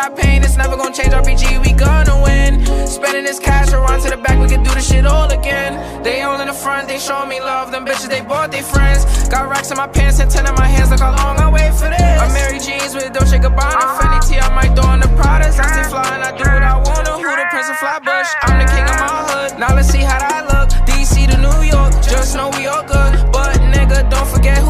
The picture I paint is never gonna change, RPG, we gonna win. Spending this cash, run to the back, we can do this shit all again. They all in the front, they show me love, them bitches, they bought their friends. Got racks in my pants and ten in my hands, look how long I wait for this. I'm Mary Jeans with Dolce Gabbana, uh-huh. Fendi T, I might throw on the Prada. I stay flying, I do what I wanna. Who the Prince of Flatbush? I'm the king of my hood. Now let's see how that look. DC to New York, just know we all good. But nigga, don't forget who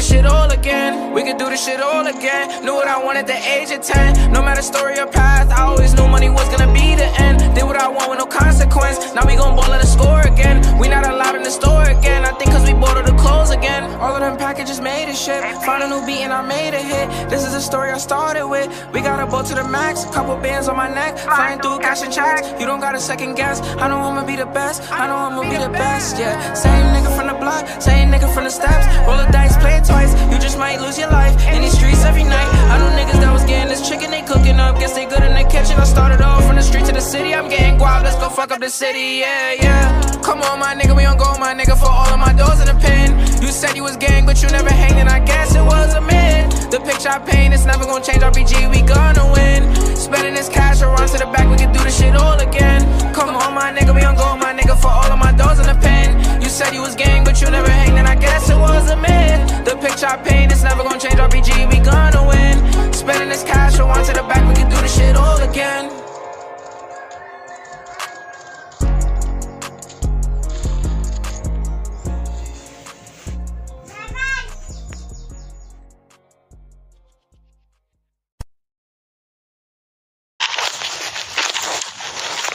We could do this shit all again. Knew what I wanted at the age of 10. No matter story or path, I always knew money was gonna be the end. Did what I want with no consequence. Now we gon' ball at the score again. We not allowed in the store again. I think cause we bought all the clothes again. All of them packages made a shit. Found a new beat and I made a hit. This is the story I started with. We got a boat to the max. Couple bands on my neck. Flying through cash and checks. You don't gotta second guess. I know I'ma be the best. I know I'ma be the best. Yeah. Same nigga from the block. Same nigga from the steps. Roll the dice, started off from the street to the city. I'm getting guap. Let's go fuck up the city. Yeah, yeah. Come on, my nigga. We on go, my nigga, for all of my doors in the pen. You said you was gang, but you never hanging. I guess it was a myth. The picture I paint is never gonna change. RPG, we gonna win. Spending this cash, run to the back. We can do this shit all again. Come on, my nigga. We on go, my nigga, for all of my doors in the pen. You said you was gang, but you never hanging. I guess it was a myth. The picture I paint is never gonna change. RPG, we gonna cash, to the back. We can do this shit all again.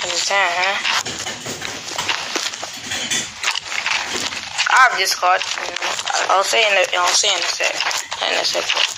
Understand, huh? I have Discord. I'll say in the I'll say in a sec. In a second.